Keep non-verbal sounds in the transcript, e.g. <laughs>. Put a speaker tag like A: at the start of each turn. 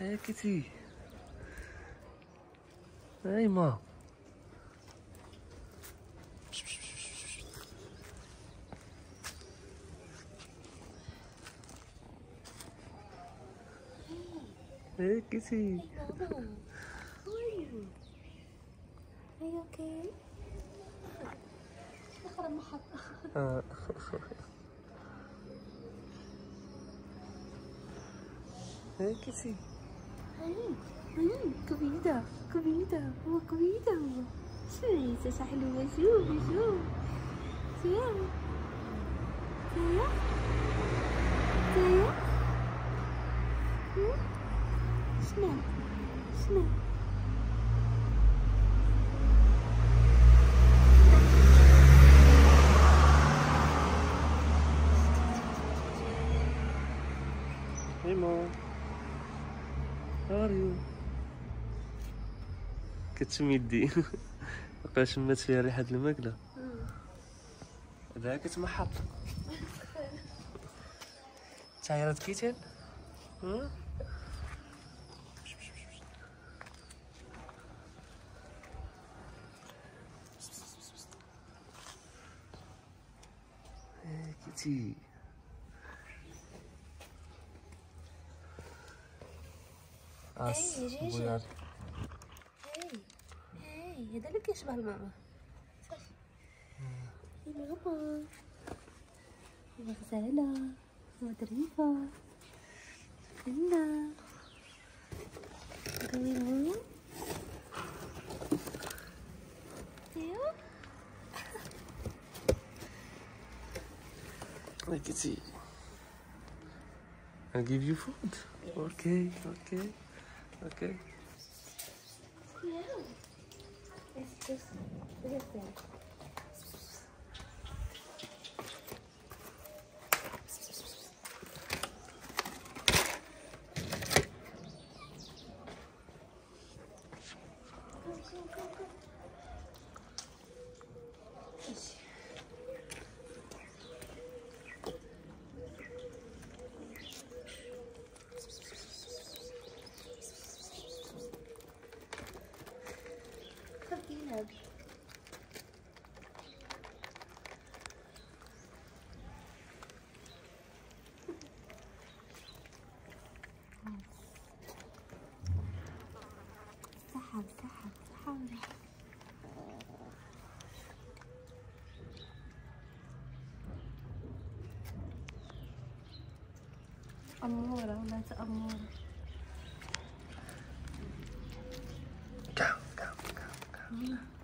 A: هاكتي هايما هاكتي
B: How are you? Are you okay? اخر محطة
A: آه. هاكتي
B: كبيدة كبيدة هو كبيدة هو شو هي حلوة شوفي شوف شوف تايا تايا شنو شنو
A: Hey mom. You? كتشم يدي بقى <laughs> شمات فيها ريحة الماكلة. هذا كتمحط. تعيرت كيتين؟ ها إيه، كيتي. اس
B: إيه، جيجي.
A: بويار
B: هاي هاي هذا اللي كيشبه الماما صافي هاي ماما غزالة وظريفة فنة قوي ماما ايوه
A: كيتي I'll give you food. Okay, okay, okay.
B: Yeah. It's just listen. يلعب سحب سحب سحب أمورة؟ ولا تأمورة Hola.